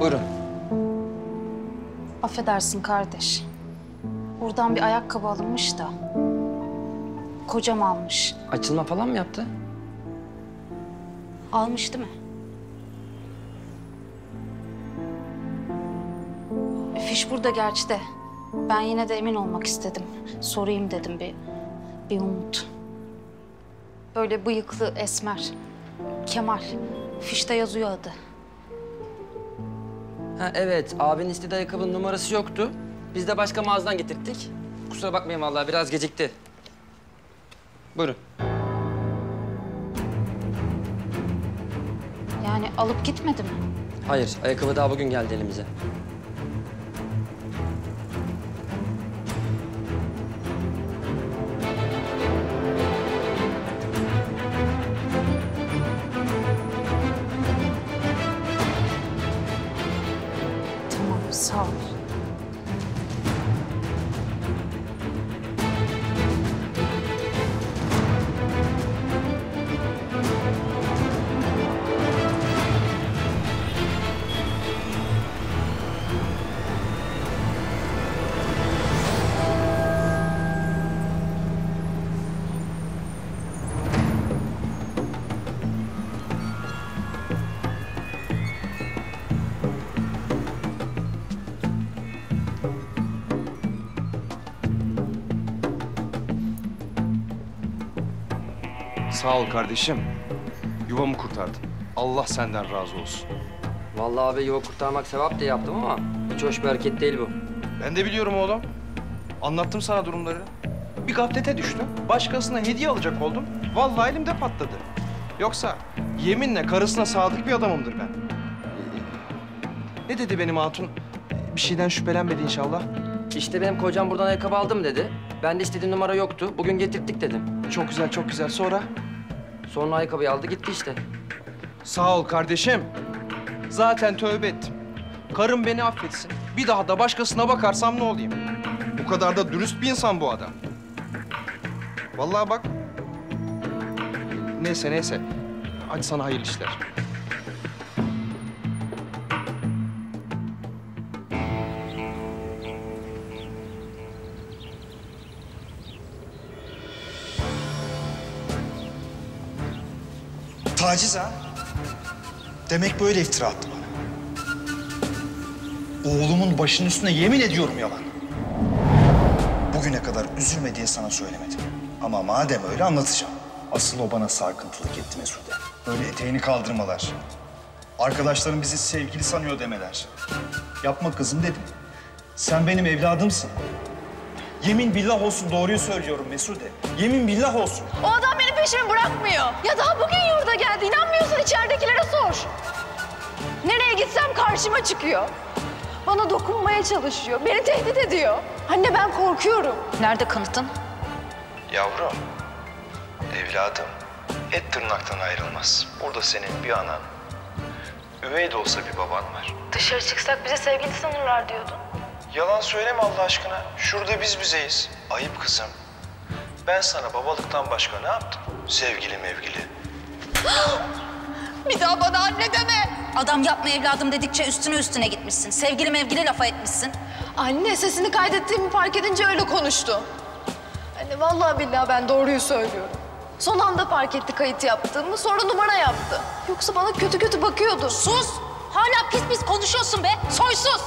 Buyurun. Affedersin kardeş. Buradan bir ayakkabı alınmış da. Kocam almış. Açılma falan mı yaptı? Almış değil mi? Fiş burada gerçi de. Ben yine de emin olmak istedim. Sorayım dedim bir, bir umut. Böyle bıyıklı esmer. Kemal. Fişte yazıyor adı. Ha evet, abinin istediği ayakkabının numarası yoktu. Biz de başka mağazadan getirttik. Kusura bakmayın vallahi biraz gecikti. Buyurun. Yani alıp gitmedi mi? Hayır, ayakkabı daha bugün geldi elimize. Sağ ol kardeşim. Yuvamı kurtardın. Allah senden razı olsun. Vallahi abi yuva kurtarmak sevap diye yaptım ama hiç hoş bir hareket değil bu. Ben de biliyorum oğlum. Anlattım sana durumları. Bir gaflete düştüm. Başkasına hediye alacak oldum. Vallahi elimde patladı. Yoksa yeminle karısına sadık bir adamımdır ben. Ne dedi benim hatun? Bir şeyden şüphelenmedi inşallah. İşte benim kocam buradan ayakkabı aldım dedi. Ben de istediğim numara yoktu. Bugün getirttik dedim. Çok güzel, çok güzel. Sonra? Sonra ayakkabıyı aldı gitti işte. Sağ ol kardeşim. Zaten tövbe ettim. Karım beni affetsin. Bir daha da başkasına bakarsam ne olayım? Bu kadar da dürüst bir insan bu adam. Vallahi bak. Neyse neyse. Hadi sana hayırlı işler. Taciz ha? Demek böyle iftira attı bana. Oğlumun başının üstüne yemin ediyorum yalan. Bugüne kadar üzülme diye sana söylemedim. Ama madem öyle anlatacağım. Asıl o bana sarkıntılık etti Mesude. Böyle eteğini kaldırmalar. Arkadaşlarım bizi sevgili sanıyor demeler. Yapma kızım dedim. Sen benim evladımsın. Yemin billah olsun doğruyu söylüyorum Mesude. Yemin billah olsun. O adam benim peşimi bırakmıyor. Ya daha bugün yurda geldi. İnanmıyorsan içeridekilere sor. Nereye gitsem karşıma çıkıyor. Bana dokunmaya çalışıyor. Beni tehdit ediyor. Anne ben korkuyorum. Nerede kanıtın? Yavrum, evladım, et tırnaktan ayrılmaz. Burada senin bir anan, üvey de olsa bir baban var. Dışarı çıksak bize sevgili sanırlar diyordun. Yalan söyleme Allah aşkına. Şurada biz bizeyiz. Ayıp kızım. Ben sana babalıktan başka ne yaptım? Sevgili mevgili. Bir daha bana anne deme. Adam yapma evladım dedikçe üstüne üstüne gitmişsin. Sevgili mevgili lafa etmişsin. Anne sesini kaydettiğimi fark edince öyle konuştu. Anne vallahi billahi ben doğruyu söylüyorum. Son anda fark etti kayıt yaptığımı sonra numara yaptı. Yoksa bana kötü kötü bakıyordu. Sus! Hala pis pis konuşuyorsun be. Soysuz!